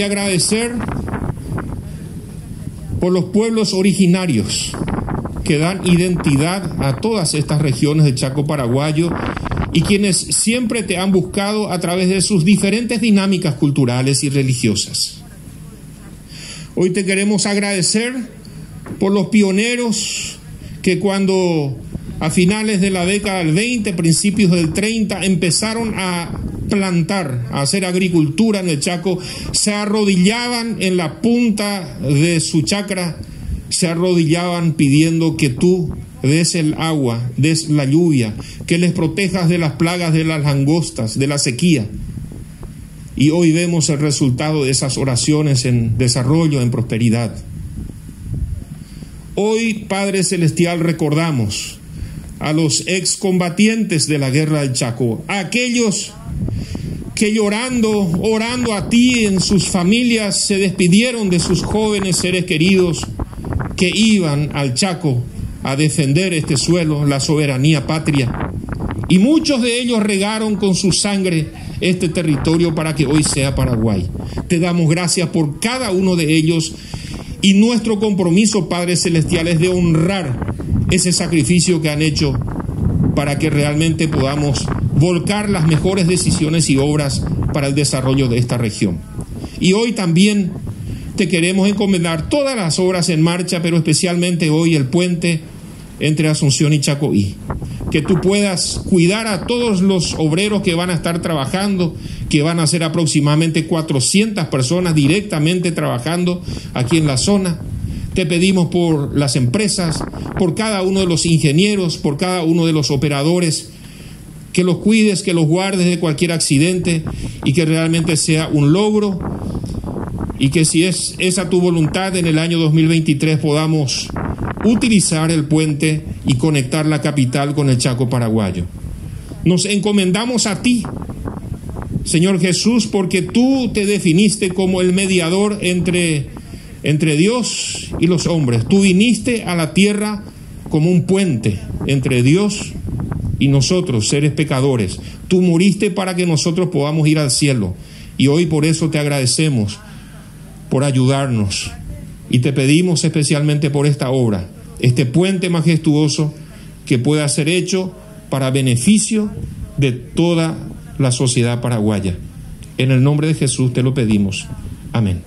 de agradecer por los pueblos originarios que dan identidad a todas estas regiones del Chaco paraguayo y quienes siempre te han buscado a través de sus diferentes dinámicas culturales y religiosas. Hoy te queremos agradecer por los pioneros que cuando a finales de la década del 20, principios del 30, empezaron a plantar, hacer agricultura en el Chaco, se arrodillaban en la punta de su chacra, se arrodillaban pidiendo que tú des el agua, des la lluvia, que les protejas de las plagas de las langostas, de la sequía. Y hoy vemos el resultado de esas oraciones en desarrollo, en prosperidad. Hoy, Padre Celestial, recordamos a los excombatientes de la guerra del Chaco, a aquellos que llorando, orando a ti en sus familias, se despidieron de sus jóvenes seres queridos que iban al Chaco a defender este suelo, la soberanía patria. Y muchos de ellos regaron con su sangre este territorio para que hoy sea Paraguay. Te damos gracias por cada uno de ellos y nuestro compromiso, Padre Celestial, es de honrar ese sacrificio que han hecho para que realmente podamos volcar las mejores decisiones y obras para el desarrollo de esta región. Y hoy también te queremos encomendar todas las obras en marcha, pero especialmente hoy el puente entre Asunción y Chacoí. Que tú puedas cuidar a todos los obreros que van a estar trabajando, que van a ser aproximadamente 400 personas directamente trabajando aquí en la zona. Te pedimos por las empresas, por cada uno de los ingenieros, por cada uno de los operadores, que los cuides, que los guardes de cualquier accidente y que realmente sea un logro y que si es esa tu voluntad en el año 2023 podamos utilizar el puente y conectar la capital con el Chaco paraguayo. Nos encomendamos a ti, Señor Jesús, porque tú te definiste como el mediador entre, entre Dios y los hombres. Tú viniste a la tierra como un puente entre Dios y nosotros, seres pecadores. Tú muriste para que nosotros podamos ir al cielo. Y hoy por eso te agradecemos, por ayudarnos. Y te pedimos especialmente por esta obra, este puente majestuoso que pueda ser hecho para beneficio de toda la sociedad paraguaya. En el nombre de Jesús te lo pedimos. Amén.